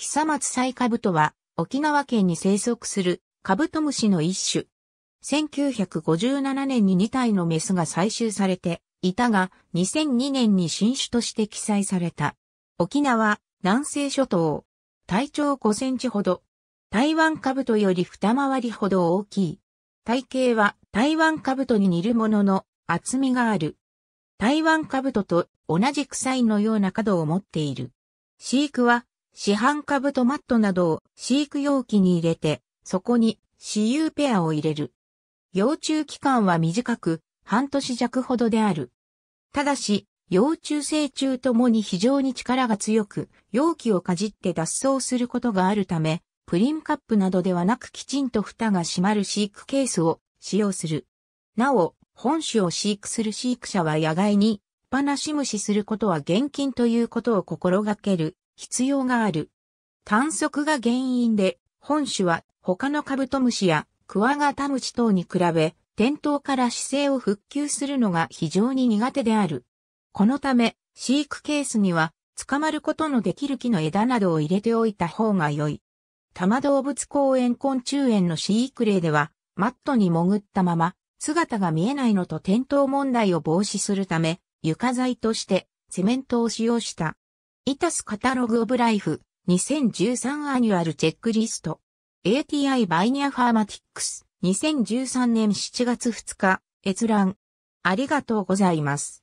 久松サイカブトは沖縄県に生息するカブトムシの一種。1957年に2体のメスが採集されていたが、2002年に新種として記載された。沖縄、南西諸島。体長5センチほど。台湾カブトより二回りほど大きい。体型は台湾カブトに似るものの厚みがある。台湾カブトと同じ臭いのような角を持っている。飼育は市販カブトマットなどを飼育容器に入れて、そこに私有ペアを入れる。幼虫期間は短く、半年弱ほどである。ただし、幼虫成虫ともに非常に力が強く、容器をかじって脱走することがあるため、プリンカップなどではなくきちんと蓋が閉まる飼育ケースを使用する。なお、本種を飼育する飼育者は野外に、パナシムシすることは厳禁ということを心がける必要がある。短足が原因で、本種は他のカブトムシやクワガタムシ等に比べ、転倒から姿勢を復旧するのが非常に苦手である。このため、飼育ケースには、捕まることのできる木の枝などを入れておいた方が良い。多摩動物公園昆虫園の飼育例では、マットに潜ったまま、姿が見えないのと転倒問題を防止するため、床材としてセメントを使用した。イタスカタログオブライフ2013アニュアルチェックリスト ATI バイニアファーマティックス2013年7月2日閲覧ありがとうございます。